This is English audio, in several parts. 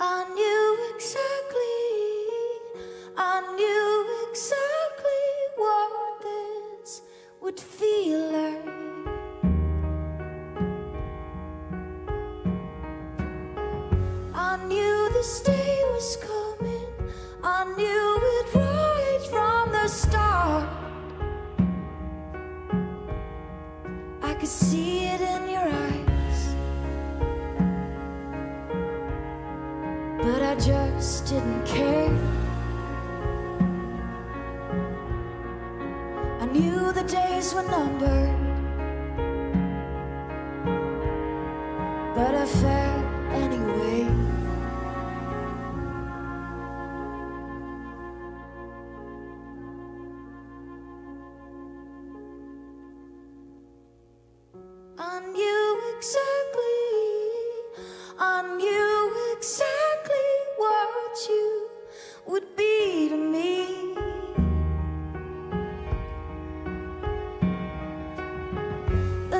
I knew exactly, I knew exactly what this would feel like. I knew this day was coming, I knew it right from the start. I could see it in days were numbered. But I fell anyway. I knew exactly, I knew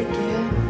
again.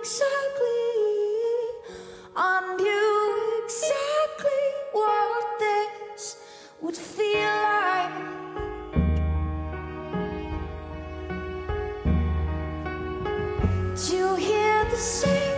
exactly, I knew exactly what this would feel like. To hear the same